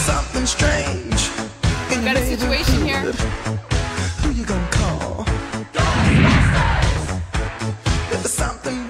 something strange. We've got a situation here. Who you gonna call? If there's something